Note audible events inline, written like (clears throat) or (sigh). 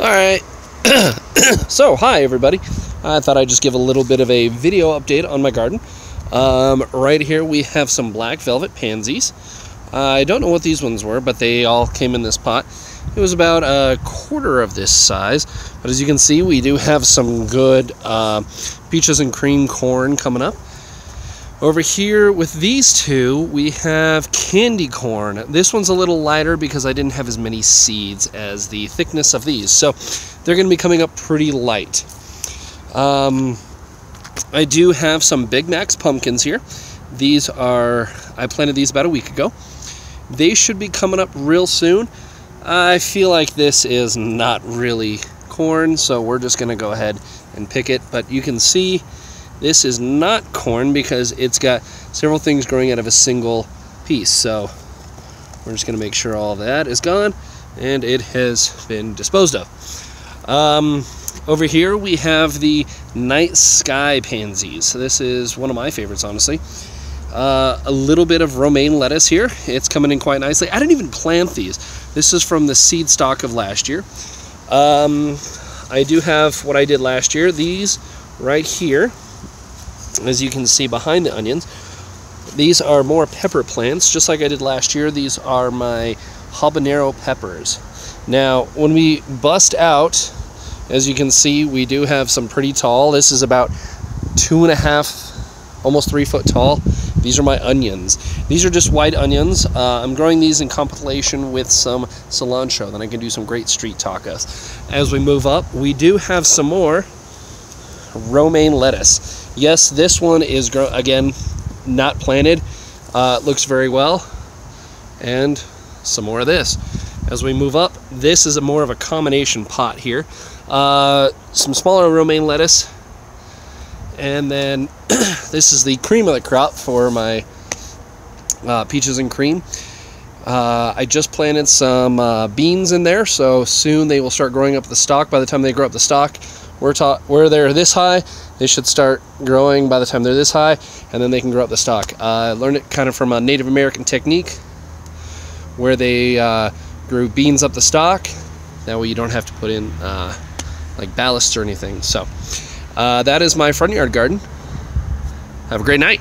Alright, (coughs) so hi everybody. I thought I'd just give a little bit of a video update on my garden. Um, right here we have some black velvet pansies. I don't know what these ones were, but they all came in this pot. It was about a quarter of this size, but as you can see, we do have some good uh, peaches and cream corn coming up. Over here with these two, we have candy corn. This one's a little lighter because I didn't have as many seeds as the thickness of these. So they're going to be coming up pretty light. Um, I do have some Big Max pumpkins here. These are, I planted these about a week ago. They should be coming up real soon. I feel like this is not really corn, so we're just going to go ahead and pick it. But you can see this is not corn because it's got several things growing out of a single piece. So we're just going to make sure all that is gone and it has been disposed of. Um, over here we have the night sky pansies. So this is one of my favorites, honestly. Uh, a little bit of romaine lettuce here. It's coming in quite nicely. I didn't even plant these. This is from the seed stock of last year. Um, I do have what I did last year. These right here as you can see behind the onions. These are more pepper plants, just like I did last year. These are my habanero peppers. Now, when we bust out, as you can see, we do have some pretty tall. This is about two and a half, almost three foot tall. These are my onions. These are just white onions. Uh, I'm growing these in compilation with some cilantro. Then I can do some great street tacos. As we move up, we do have some more romaine lettuce. Yes, this one is, again, not planted. Uh, looks very well. And some more of this. As we move up, this is a more of a combination pot here. Uh, some smaller romaine lettuce. And then (clears throat) this is the cream of the crop for my uh, peaches and cream. Uh, I just planted some uh, beans in there, so soon they will start growing up the stalk. By the time they grow up the stalk, we're taught where they're this high, they should start growing by the time they're this high, and then they can grow up the. Uh, I learned it kind of from a Native American technique, where they uh, grew beans up the stalk. That way you don't have to put in uh, like ballast or anything. So uh, that is my front yard garden. Have a great night.